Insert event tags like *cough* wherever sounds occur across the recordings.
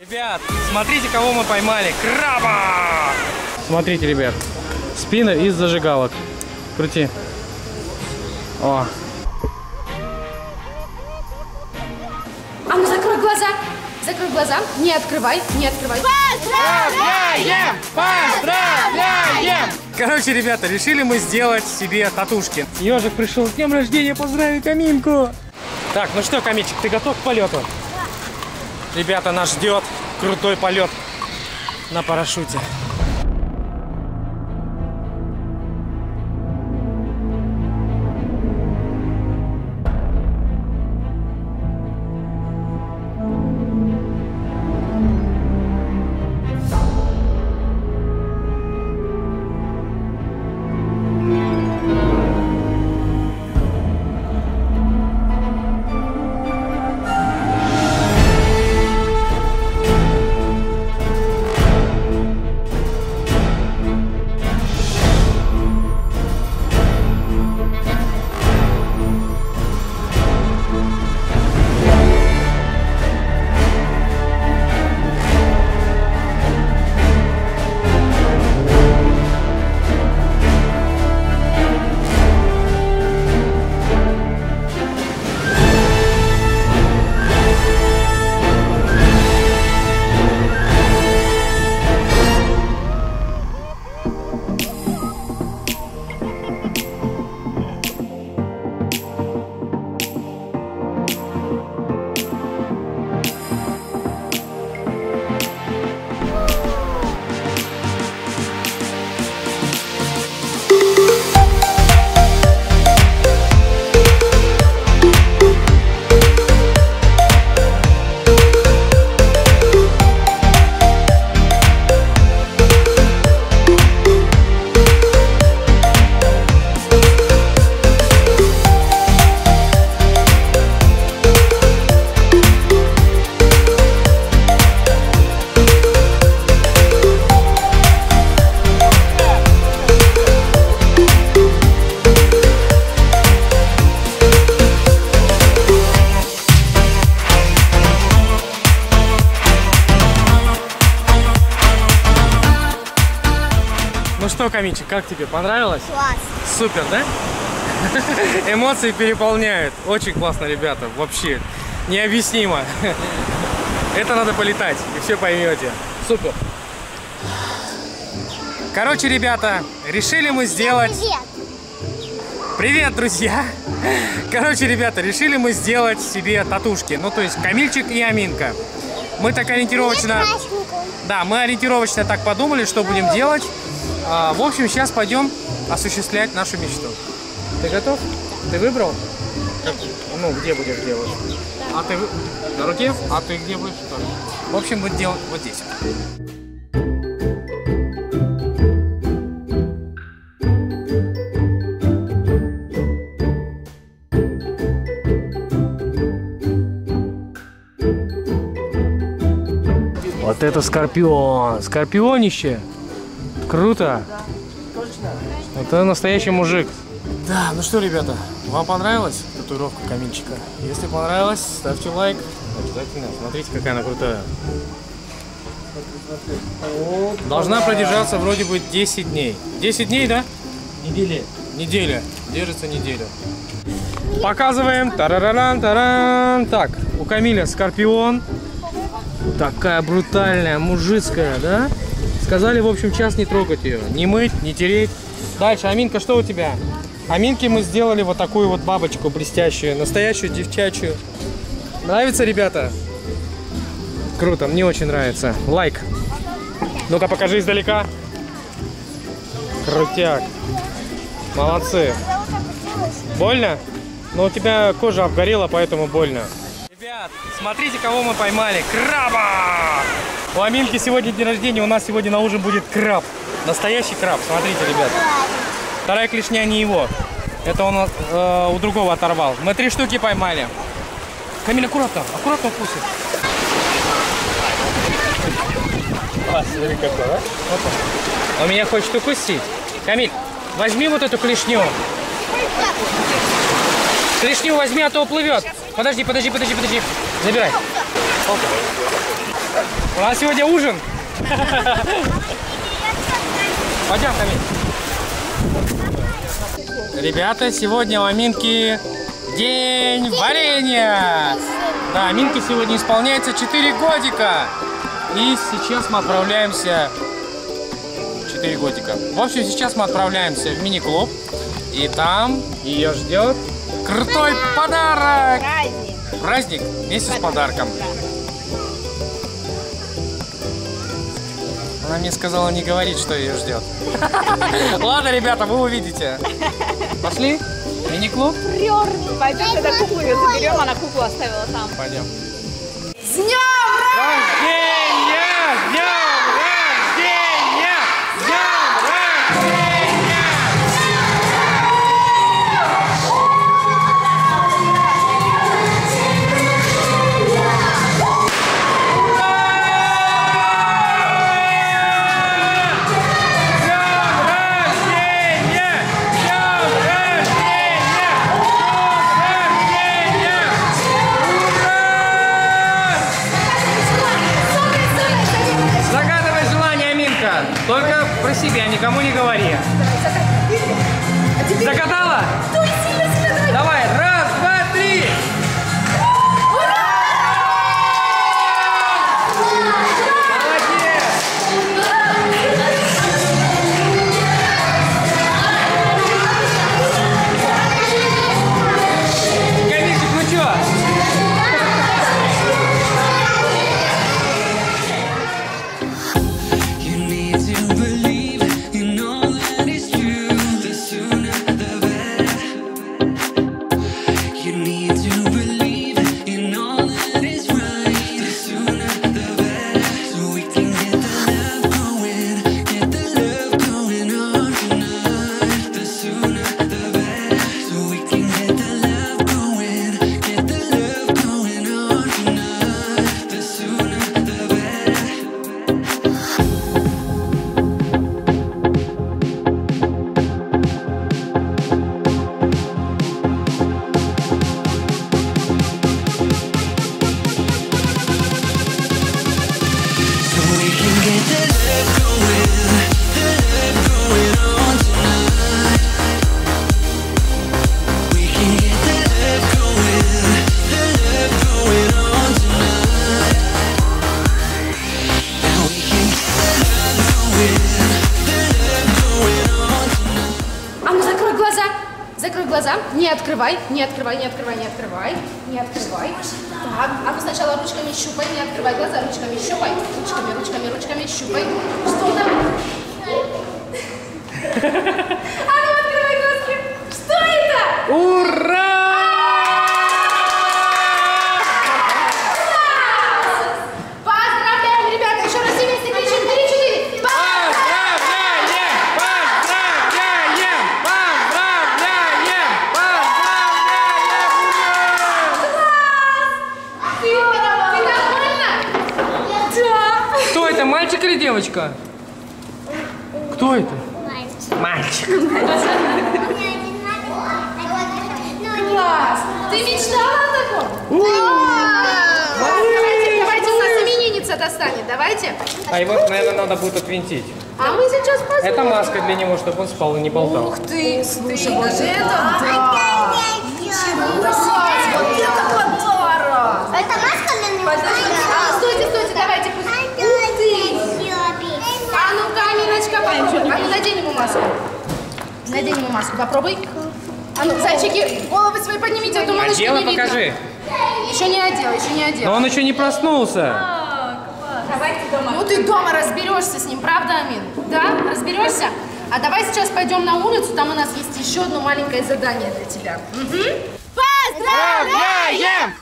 Ребят, смотрите, кого мы поймали. Краба! Смотрите, ребят. Спина из зажигалок. Крути. О, А ну закрой глаза. Закрой глаза. Не открывай, не открывай. Поздравляем! Поздравляем! Короче, ребята, решили мы сделать себе татушки. Ежик пришел с днем рождения поздравить Каминку. Так, ну что, Камичик, ты готов к полету? Ребята, нас ждет крутой полет на парашюте. Что, Камичик, как тебе? Понравилось? Класс. Супер, да? *laughs* Эмоции переполняют. Очень классно, ребята. Вообще необъяснимо. Это надо полетать, и все поймете. Супер. Короче, ребята, решили мы сделать... Привет. Привет, друзья! Короче, ребята, решили мы сделать себе татушки. Ну, то есть Камильчик и Аминка. Мы так ориентировочно... Да, мы ориентировочно так подумали, что будем делать. А, в общем, сейчас пойдем осуществлять нашу мечту. Ты готов? Ты выбрал? Как- Ну, где будешь делать? А ты на руке? А ты где будешь? Тоже. В общем, будем делать вот здесь. Вот это скорпион. Скорпионище. Круто. Это настоящий мужик. Да, ну что, ребята, вам понравилась татуировка каминчика? Если понравилось, ставьте лайк. Обязательно. Смотрите, какая она крутая. Должна продержаться вроде бы 10 дней. 10 дней, да? Неделя. Неделя. Держится неделю. Показываем. Тарараран, таран. Так, у Камиля скорпион. Такая брутальная, мужицкая, да? Сказали, в общем, час не трогать ее. Не мыть, не тереть. Дальше, Аминка, что у тебя? Аминке мы сделали вот такую вот бабочку блестящую, настоящую девчачью. Нравится, ребята? Круто, мне очень нравится. Лайк. Ну-ка, покажи издалека. Крутяк. Молодцы. Больно? Ну, у тебя кожа обгорела, поэтому больно. Ребят, смотрите, кого мы поймали. Краба! У Аминки сегодня день рождения, у нас сегодня на ужин будет краб. Настоящий краб, смотрите, ребят. Вторая клешня не его. Это он э, у другого оторвал. Мы три штуки поймали. Камиль, аккуратно, аккуратно укусит. А, какой, а? Он меня хочет укусить. Камиль, возьми вот эту клешню. Клешню возьми, а то уплывет. Подожди, подожди, подожди, подожди. Забирай. У нас сегодня ужин. Пойдем, Камиль. Ребята, сегодня у Аминки день варенья. Да, Аминке сегодня исполняется 4 годика. И сейчас мы отправляемся... 4 годика. В общем, сейчас мы отправляемся в мини-клуб. И там ее ждет крутой подарок. Праздник. Праздник вместе с подарком. Она мне сказала не говорить, что ее ждет. *laughs* Ладно, ребята, вы увидите. Пошли? Мини-клуб? Пойдем тогда куклу ее заберем, она куклу оставила там. Пойдем. С днем Рождения! Только про себя, никому не говори. Загадала? Давай, глаза. Закрой глаза. Не открывай, не открывай, не открывай, не открывай. Не открывай. Так, а ну сначала ручками щупай, не открывай глаза, ручками щупай. Ручками, ручками, ручками щупай. Что там? А ну открывай глазки. Что это? Ура! Поздравляем, ребята! Еще раз все вместе кричим. Три, четыре. Поздравляем! Поздравляем! Поздравляем! Поздравляем! Ты, ты довольна? Да. Кто это, мальчик или девочка? Кто это? Мальчик. Класс! Ты мечтала о таком? Давайте, давайте, у нас именинница достанет, давайте. А его, наверное, надо будет отвинтить. А мы сейчас посмотрим. Это маска для него, чтобы он спал и не болтал. Ух ты, слушай, вот это да! Ничего себе, вот это подарок! Это маска для него? А, стойте, стойте, давайте. пусть- Ух ты! А ну-ка, Аминочка, попробуй. А ну, надень ему маску. Надень ему маску, попробуй. А ну, зайчики, головы свои поднимите, а то малышки Одела, не видно. покажи. Еще не одела, еще не одела. Но он еще не проснулся. Ну ты дома разберешься с ним, правда, Амин? Да? Разберешься? А давай сейчас пойдем на улицу, там у нас есть еще одно маленькое задание для тебя. Поздравляем! Поздравляем!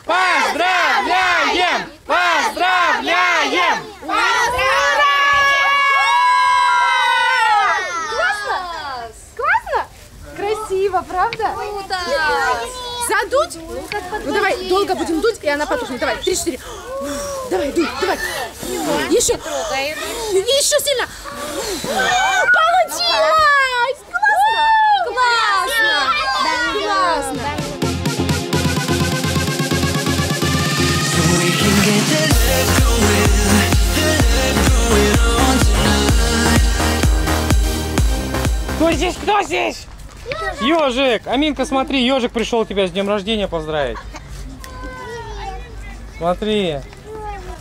Подуть? Ну давай, долго будем дуть, и она потухнет. Давай, три, четыре. Давай, дуй, давай. Еще. Еще сильно. Получилось! Классно! Классно! Классно! Кто здесь? Кто здесь? Ежик! Аминка, смотри, ежик пришел тебя с днем рождения поздравить. Смотри.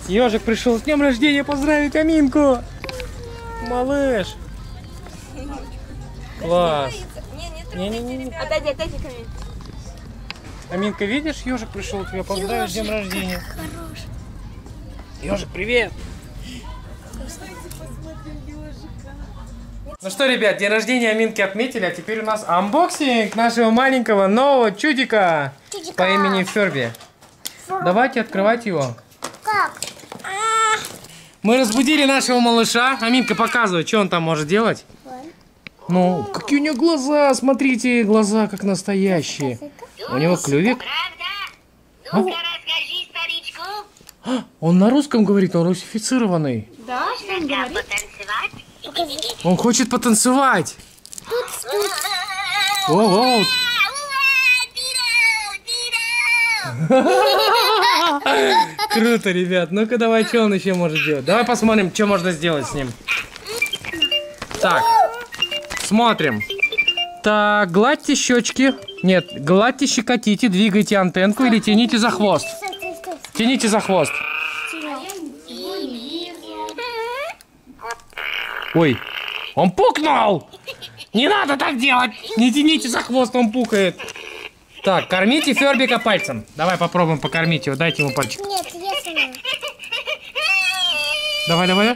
Ежик пришел с днем рождения поздравить Аминку. Малыш. Класс. Не-не-не. Отойди, отойди ко мне. Аминка, видишь, ежик пришел тебя поздравить с днем рождения. Ежик, привет! Ну что, ребят, день рождения Аминки отметили, а теперь у нас unboxing нашего маленького нового чудика, Чудика. по имени Ферби. Давайте открывать его. Как? Мы разбудили нашего малыша. Аминка, показывай, что он там может делать. Ну, какие у него глаза, смотрите, глаза как настоящие. У него клювик. Правда? Ну-ка расскажи старичку. Он на русском говорит, он русифицированный. Да, он говорит? Он хочет потанцевать. О, о, *laughs* круто, ребят. Ну-ка давай, что он еще может делать? Давай посмотрим, что можно сделать с ним. Так, смотрим. Так, гладьте щечки. Нет, гладьте, щекотите, двигайте антенку или тяните за хвост. Тяните за хвост. Ой, он пукнул! Не надо так делать! Не тяните за хвост, он пукает. Так, кормите Фербика пальцем. Давай попробуем покормить его. Дайте ему пальчик. Нет, я сама. Давай, давай.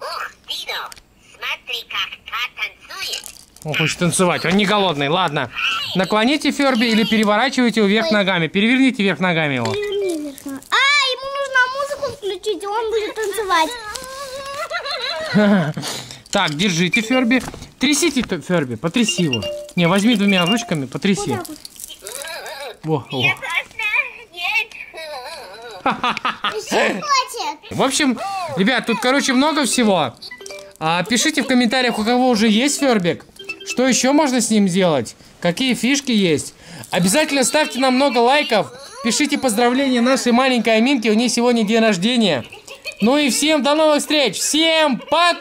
Ух, Дино, смотри, как та танцует. Он хочет танцевать. Он не голодный. Ладно. Наклоните Ферби или переворачивайте его вверх ногами. Переверните вверх ногами его. Переверни вверх ногами. А, ему нужно музыку включить, и он будет танцевать. *laughs* Так, держите Ферби. Трясите Ферби, потряси его. Не, возьми двумя ручками, потряси. Во, во. *laughs* В общем, ребят, тут, короче, много всего. А, пишите в комментариях, у кого уже есть Фербик. Что еще можно с ним сделать? Какие фишки есть? Обязательно ставьте нам много лайков. Пишите поздравления нашей маленькой Аминке. У нее сегодня день рождения. Ну и всем до новых встреч. Всем пока!